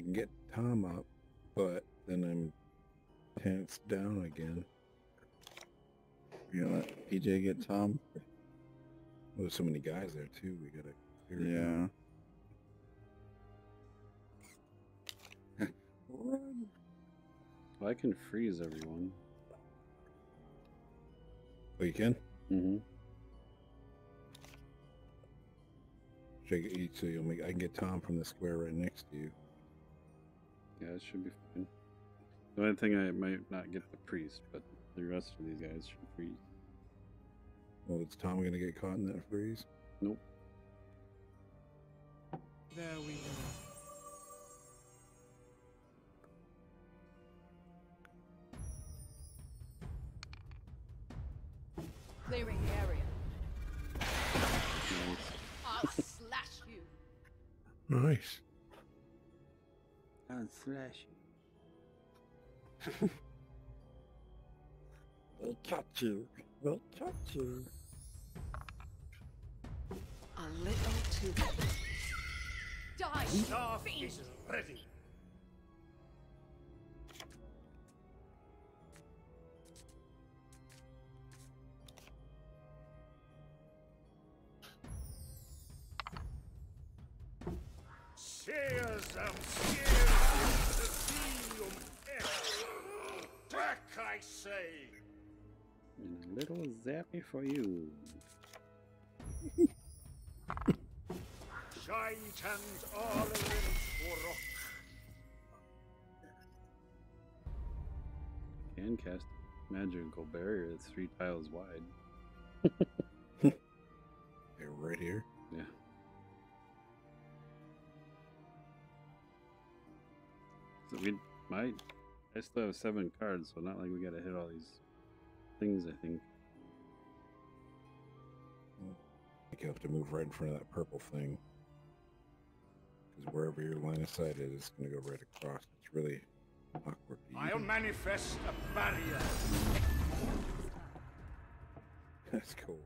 I can get Tom up, but then I'm tense down again. You gonna let PJ get Tom? Well, there's so many guys there too. We gotta clear it Yeah. out. Run. Well, I can freeze everyone. Oh, you can? Mm-hmm. Should I get you so you'll make? I can get Tom from the square right next to you. Yeah, it should be fine. The only thing I might not get the priest, but the rest of these guys should freeze. Oh, well, is Tom gonna get caught in that freeze? Nope. There we go. Clearing the area. Nice. I'll slash you. Nice. I'll slash They catch you. They catch you. A little too late. Die, Staff fiend! is ready. Seers am seers in the Back, I say! And a little zappy for you. Shite and all for rock. Can cast magical barrier that's three tiles wide. They're right here. Yeah. So we might. I still have seven cards, so not like we gotta hit all these things. I think. I think you have to move right in front of that purple thing. Because wherever your line of sight is, it's going to go right across. It's really awkward. to I'll use. manifest a barrier. That's cool.